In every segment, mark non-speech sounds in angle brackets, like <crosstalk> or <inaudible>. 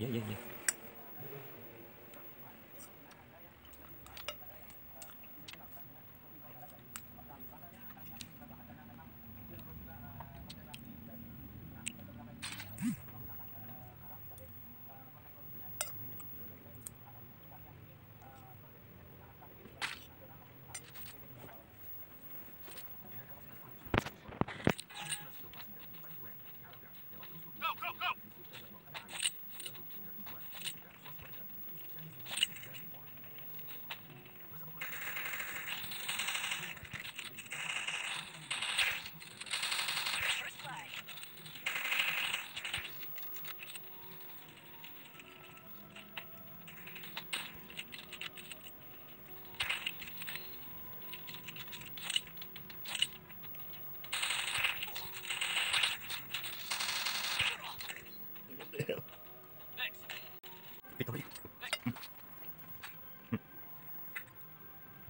耶耶耶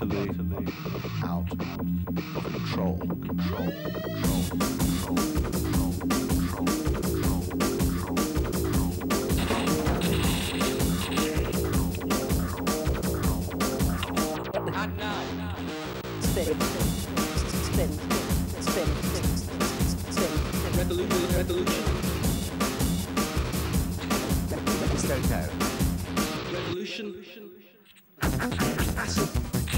Utterly, out of control. Control. Control. Control. Control. Control. Revolution, revolution, revolution. Acid.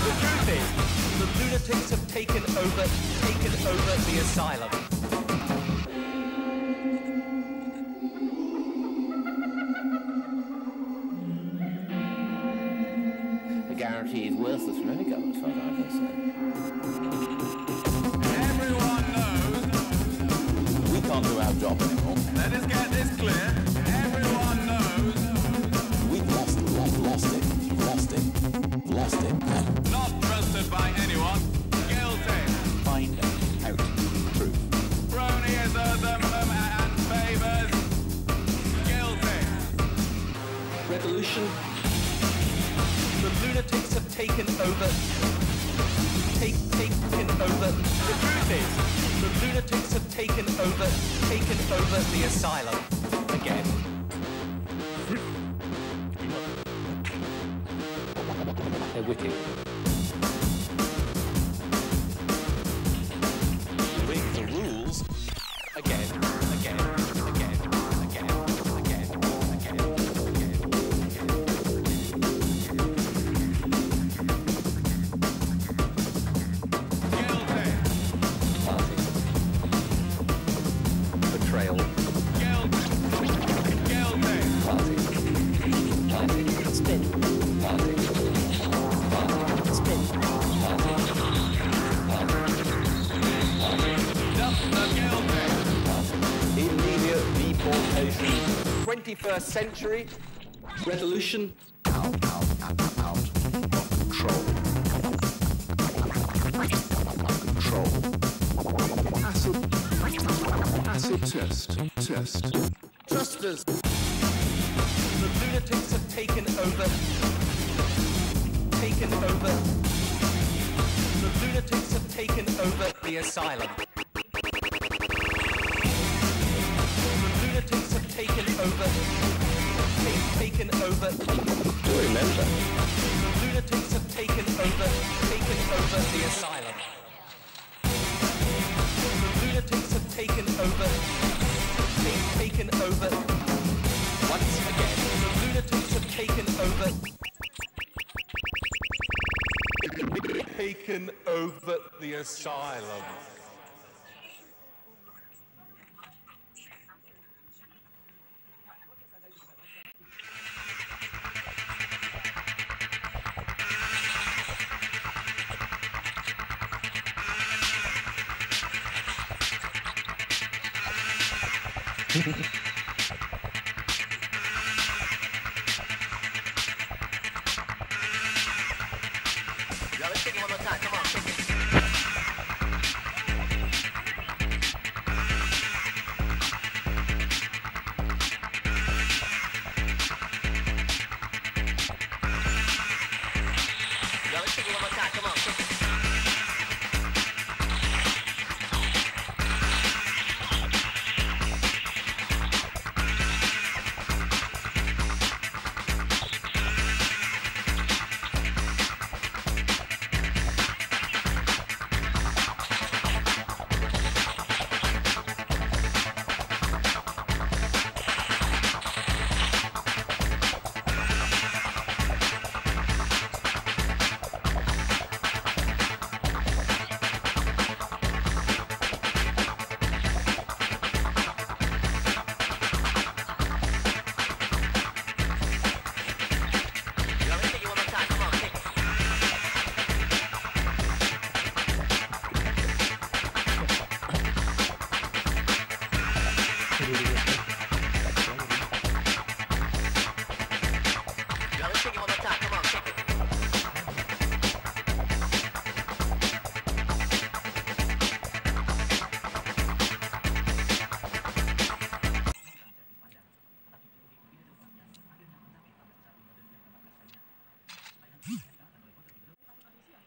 Taken over. The lunatics have taken over the asylum. Revolution, The lunatics have taken over. Take, taken over. The truth is, the lunatics have taken over. Taken over the asylum. The guarantee is worthless from any government, as far as I'm concerned. Everyone knows. We can't do our job anymore. Let us get this clear. Everyone knows. We've lost, lost, lost it, lost it, lost it. Taken over. Take, taken over. The truth is, the lunatics have taken over. Taken over the asylum. Again. They're wicked. 21st century. Revolution. control. Control. Acid. Acid test. Test. Trust us. The lunatics have taken over. Taken over. The lunatics have taken over the asylum. Taken over. Taken over the asylum.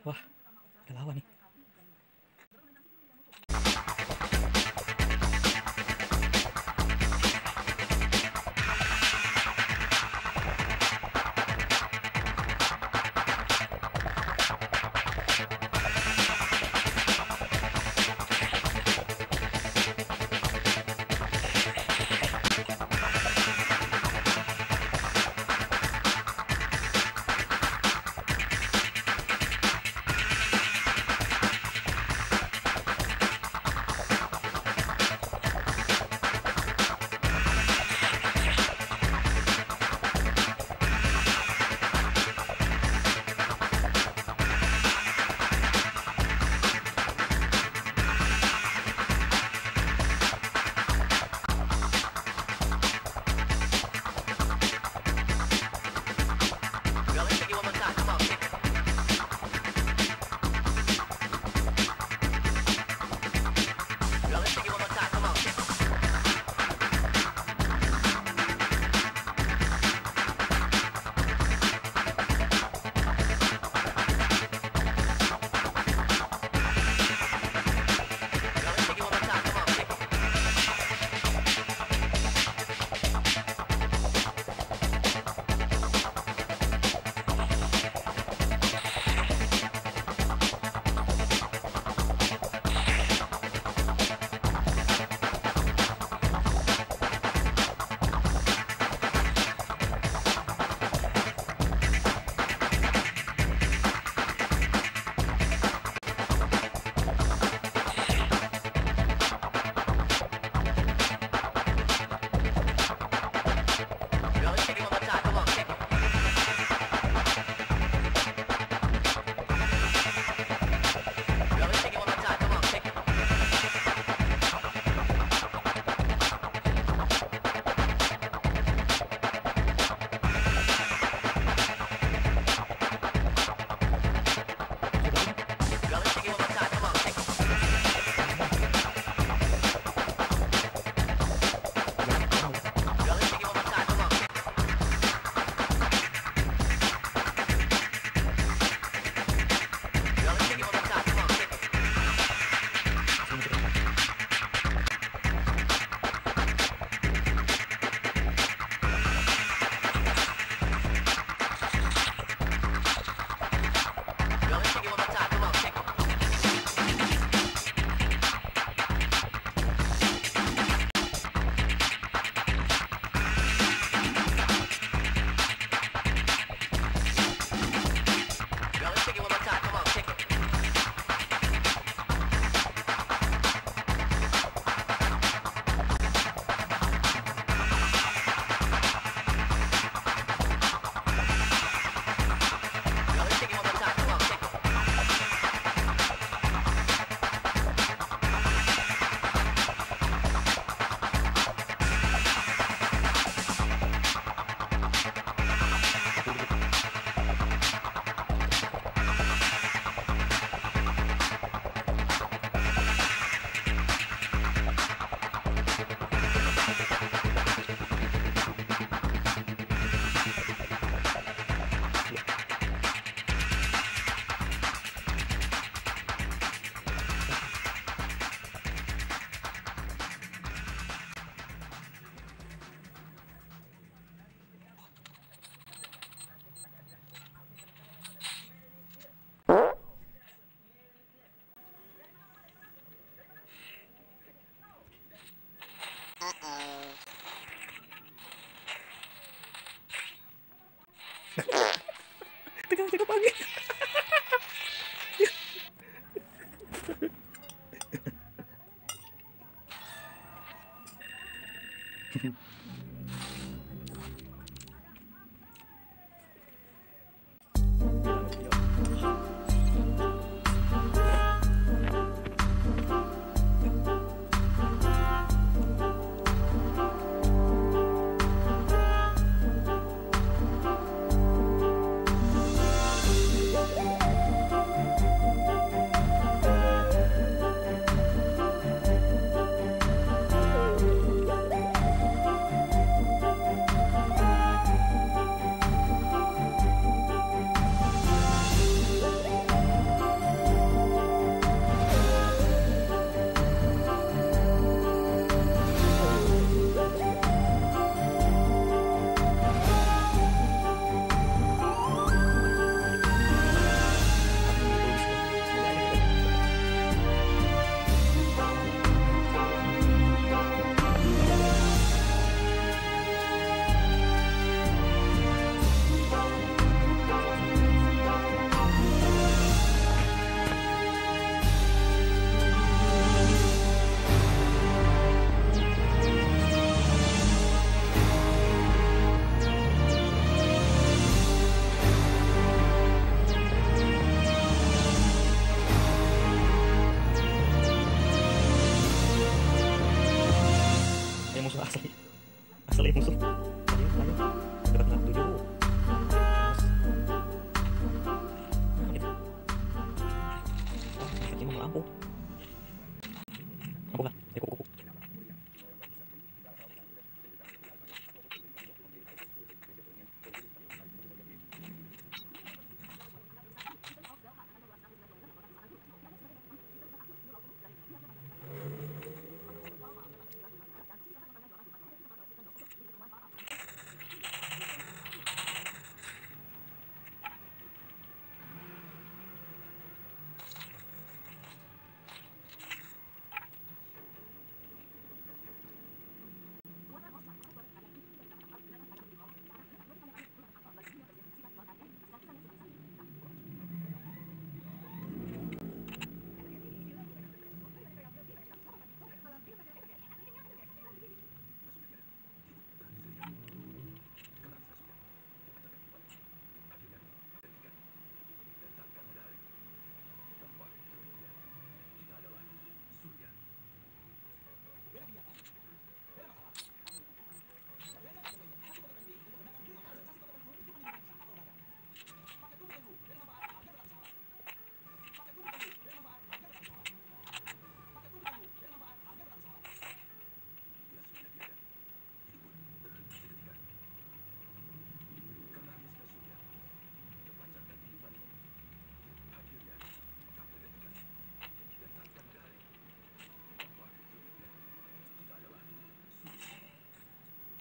Wah, ada lawan nih. <laughs> Tengah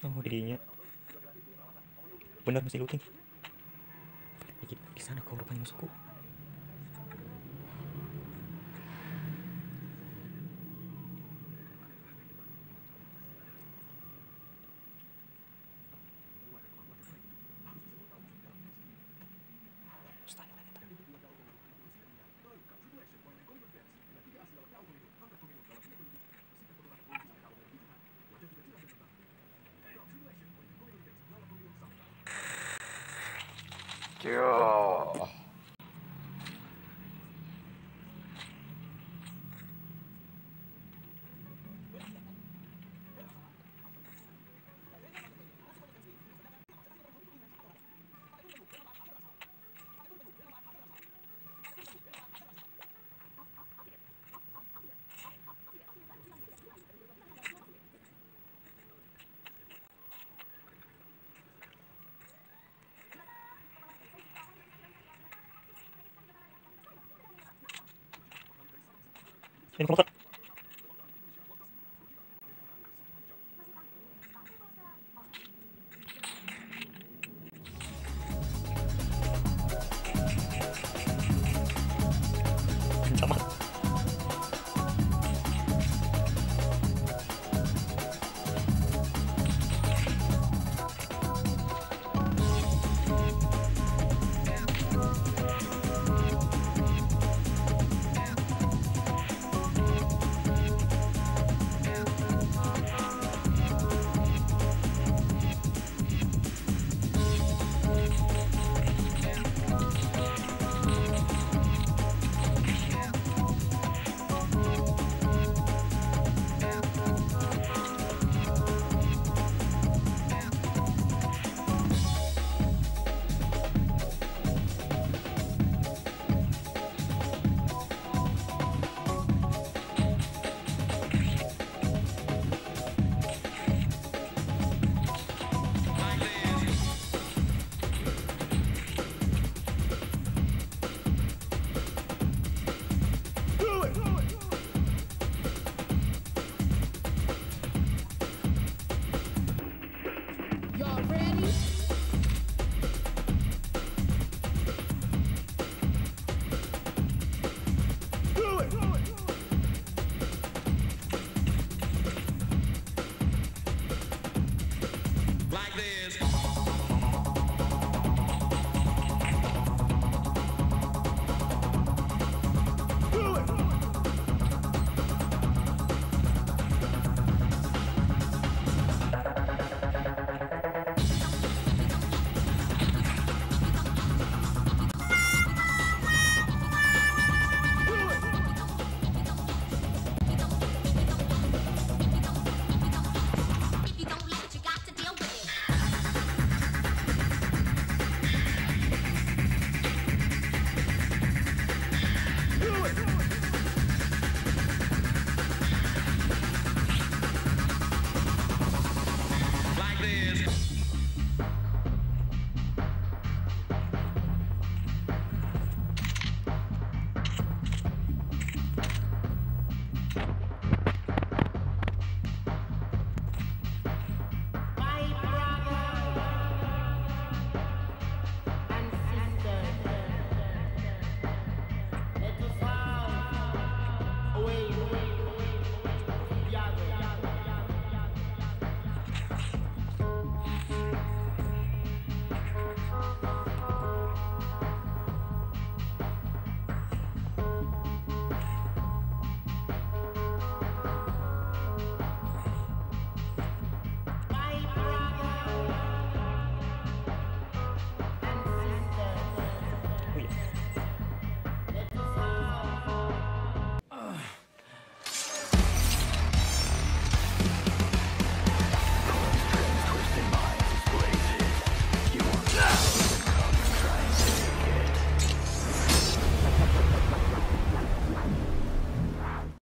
Oh, dirinya. Benar masih looting. Di, sana kau rupanya musuhku. you. Ini komputer.